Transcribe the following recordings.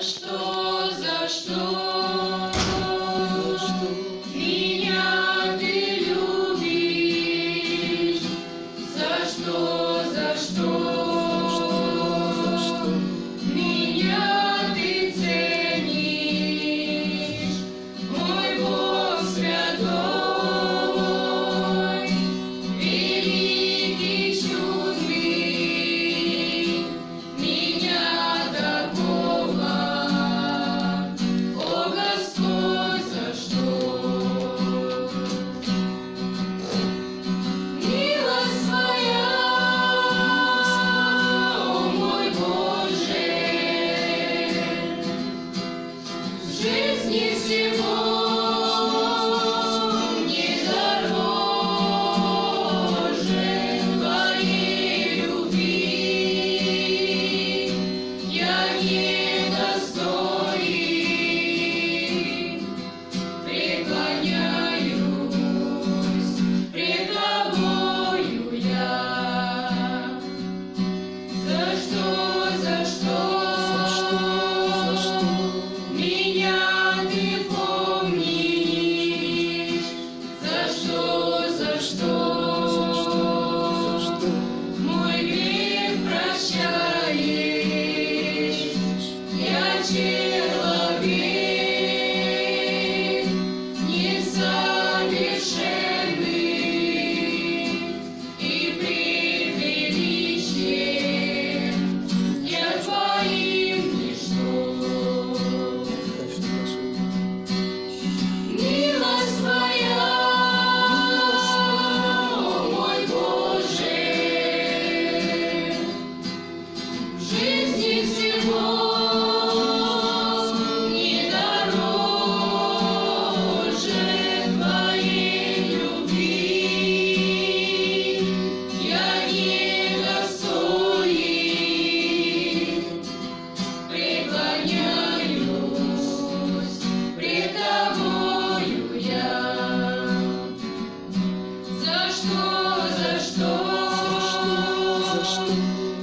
Что, за что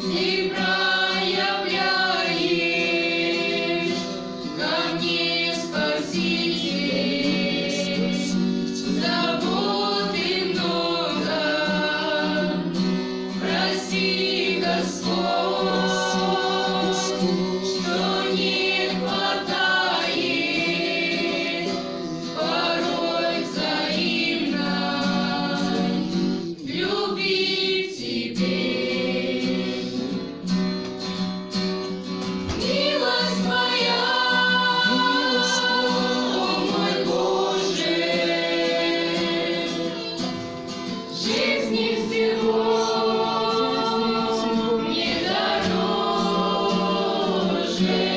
Libra. Hashem.